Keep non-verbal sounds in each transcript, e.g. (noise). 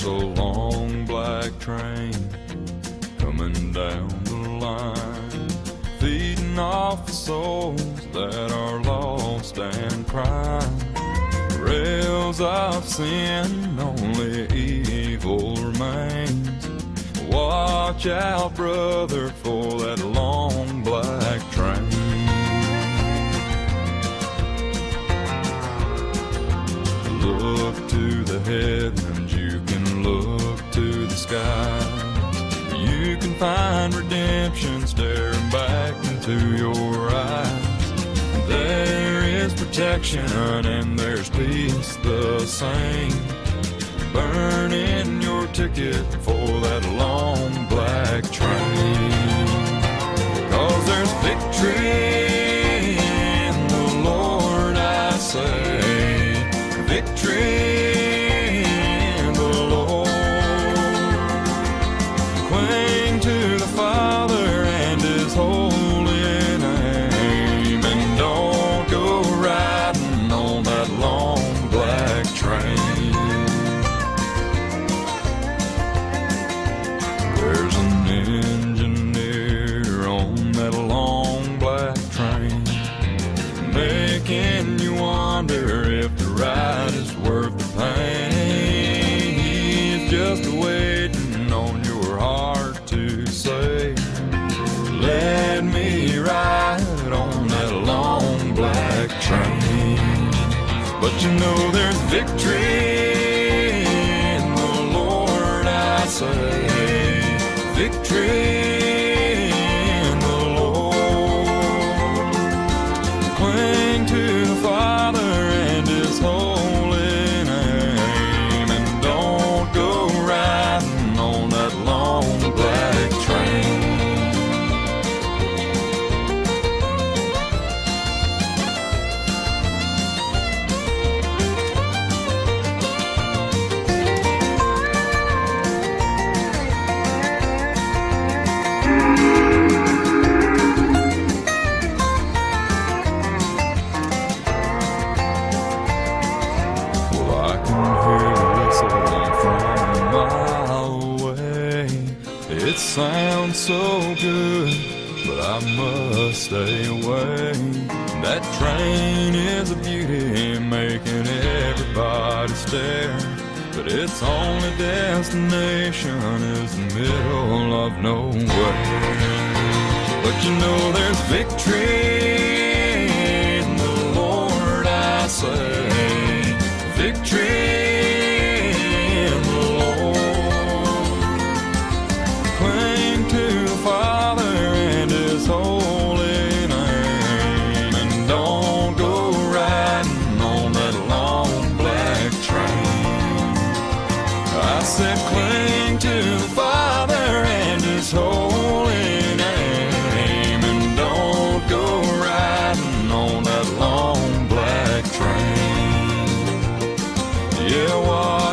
There's a long black train coming down the line, feeding off the souls that are lost and crying. Rails of sin, only evil remains. Watch out, brother, for that protection and there's peace the same. Burn in your ticket for that long black train. But you know there's victory in the Lord, I say. Victory sounds so good, but I must stay away. That train is a beauty, making everybody stare. But its only destination is the middle of nowhere. But you know there's victory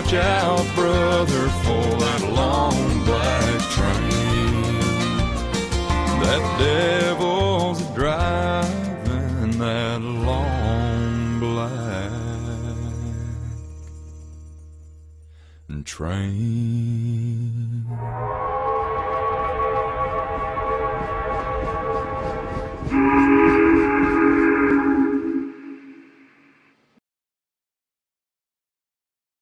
watch out, brother, for that long black train. That devil's driving that long black train. Thank (laughs)